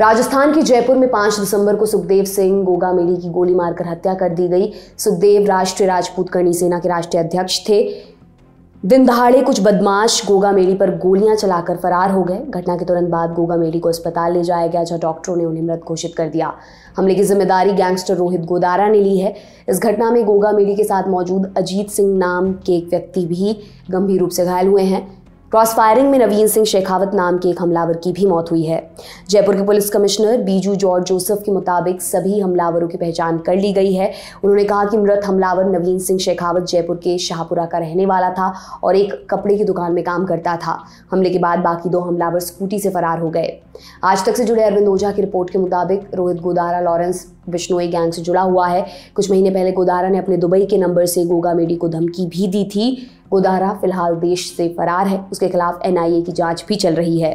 राजस्थान के जयपुर में 5 दिसंबर को सुखदेव सिंह गोगा मेली की गोली मारकर हत्या कर दी गई। सुखदेव राष्ट्रीय राजपूत करणी सेना के राष्ट्रीय अध्यक्ष थे। दिन दहाड़े कुछ बदमाश गोगा मेली पर गोलियाँ चलाकर फरार हो गए। घटना के तुरंत बाद गोगा मेली को अस्पताल ले जाया गया, जहाँ डॉक्टरों ने उन्हें मृत घोषित कर दिया। हमले की ज़िम्मेदारी गैंगस्टर रोहित गोदारा ने ली है। इस घटना में गोगा मेली के साथ मौजूद अजीत सिंह नाम के एक व्यक्ति भी गंभीर रूप से घायल हुए हैं। क्रॉस फायरिंग में नवीन सिंह शेखावत नाम के एक हमलावर की भी मौत हुई है। जयपुर के पुलिस कमिश्नर बीजू जॉर्ज जोसेफ के मुताबिक सभी हमलावरों की पहचान कर ली गई है। उन्होंने कहा कि मृत हमलावर नवीन सिंह शेखावत जयपुर के शाहपुरा का रहने वाला था और एक कपड़े की दुकान में काम करता था। हमले के बाद बाकी दो हमलावर स्कूटी से फरार हो गए। आज तक से जुड़े अरविंद ओझा की रिपोर्ट के मुताबिक रोहित गोदारा, लॉरेंस बिश्नोई गैंग से जुड़ा हुआ है। कुछ महीने पहले गोदारा ने अपने दुबई के नंबर से गोगा मेडी को धमकी भी दी थी। गोदारा फ़िलहाल देश से फरार है। उसके खिलाफ एनआईए की जाँच भी चल रही है।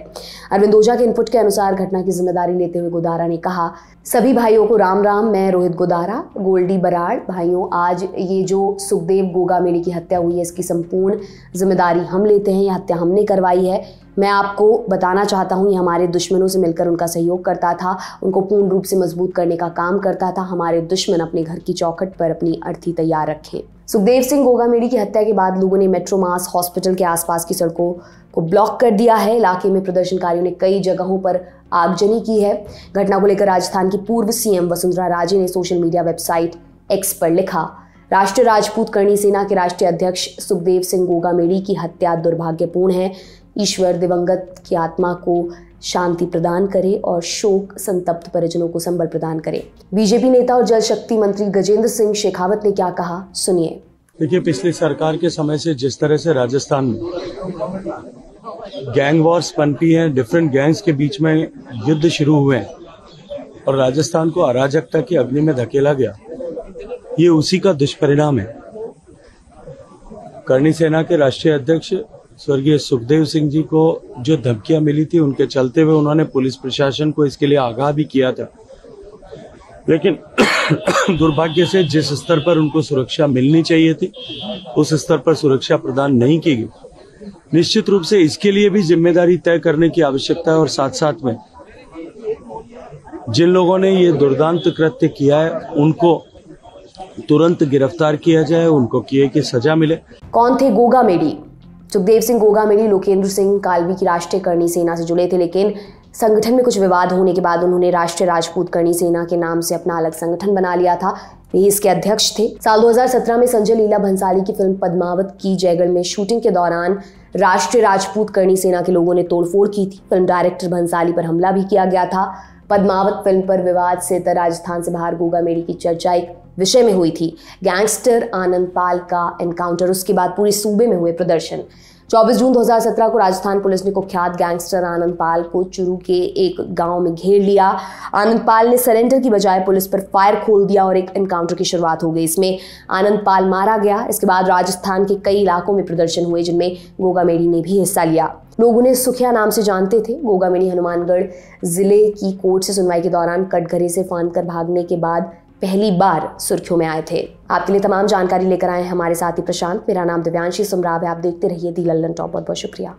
अरविंद ओझा के इनपुट के अनुसार घटना की ज़िम्मेदारी लेते हुए गोदारा ने कहा, सभी भाइयों को राम राम, मैं रोहित गोदारा, गोल्डी बराड़, भाइयों, आज ये जो सुखदेव गोगा मेले की हत्या हुई है, इसकी संपूर्ण ज़िम्मेदारी हम लेते हैं यह हत्या हमने करवाई है। मैं आपको बताना चाहता हूँ, ये हमारे दुश्मनों से मिलकर उनका सहयोग करता था, उनको पूर्ण रूप से मज़बूत करने का काम करता था। हमारे दुश्मन अपने घर की चौखट पर अपनी अर्थी तैयार रखें। सुखदेव सिंह गोगामेड़ी की हत्या के बाद लोगों ने मेट्रो मास हॉस्पिटल के आसपास की सड़कों को ब्लॉक कर दिया है। इलाके में प्रदर्शनकारियों ने कई जगहों पर आगजनी की है। घटना को लेकर राजस्थान की पूर्व सीएम वसुंधरा राजे ने सोशल मीडिया वेबसाइट एक्स पर लिखा, राष्ट्रीय राजपूत करणी सेना के राष्ट्रीय अध्यक्ष सुखदेव सिंह गोगामेड़ी की हत्या दुर्भाग्यपूर्ण है। ईश्वर दिवंगत की आत्मा को शांति प्रदान करे और शोक संतप्त परिजनों को संबल प्रदान करे। बीजेपी नेता और जल शक्ति मंत्री गजेंद्र सिंह शेखावत ने क्या कहा? सुनिए। देखिए, पिछली सरकार के समय से जिस तरह से राजस्थान में गैंग वॉर्स पनपी हैं डिफरेंट गैंग्स के बीच में युद्ध शुरू हुए हैं और राजस्थान को अराजकता की अग्नि में धकेला गया, ये उसी का दुष्परिणाम है। करणी सेना के राष्ट्रीय अध्यक्ष स्वर्गीय सुखदेव सिंह जी को जो धमकियाँ मिली थी उनके चलते हुए उन्होंने पुलिस प्रशासन को इसके लिए आगाह भी किया था। लेकिन दुर्भाग्य से जिस स्तर पर उनको सुरक्षा मिलनी चाहिए थी, उस स्तर पर सुरक्षा प्रदान नहीं की गई। निश्चित रूप से इसके लिए भी ज़िम्मेदारी तय करने की आवश्यकता है और साथ साथ में जिन लोगों ने ये दुर्दांत कृत्य किया है, उनको तुरंत गिरफ़्तार किया जाए, उनको किए की सजा मिले। कौन थे गोगा मेडी? सुखदेव सिंह गोगा मेरी लोकेंद्र सिंह कालवी की राष्ट्रीय करणी सेना से जुड़े थे, लेकिन संगठन में कुछ विवाद होने के बाद उन्होंने राष्ट्रीय राजपूत करणी सेना के नाम से अपना अलग संगठन बना लिया था। वे इसके अध्यक्ष थे। साल 2017 में संजय लीला भंसाली की फ़िल्म पद्मावत की जयगढ़ में शूटिंग के दौरान राष्ट्रीय राजपूत करणी सेना के लोगों ने तोड़फोड़ की थी। फ़िल्म डायरेक्टर भंसाली पर हमला भी किया गया था। पद्मावत फ़िल्म पर विवाद से राजस्थान से बाहर गोगा मेड़ी की चर्चा एक विषय में हुई थी। गैंगस्टर आनंद पाल का एनकाउंटर उसके बाद पूरे सूबे में हुए प्रदर्शन। 24 जून 2017 को राजस्थान पुलिस ने कुख्यात गैंगस्टर आनंद पाल को चुरू के एक गाँव में घेर लिया। आनंद पाल ने सरेंडर की बजाय पुलिस पर फायर खोल दिया और एक एनकाउंटर की शुरुआत हो गई। इसमें आनंद पाल मारा गया। इसके बाद राजस्थान के कई इलाकों में प्रदर्शन हुए, जिनमें गोगा मेडी ने भी हिस्सा लिया। लोग उन्हें सुखिया नाम से जानते थे। गोगामेड़ी हनुमानगढ़ ज़िले की कोर्ट से सुनवाई के दौरान कटघरे से फांद कर भागने के बाद पहली बार सुर्खियों में आए थे। आपके लिए तमाम जानकारी लेकर आए हमारे साथी प्रशांत। मेरा नाम दिव्यांशी सुमराव है। आप देखते रहिए दी लल्लन टॉप बहुत बहुत शुक्रिया।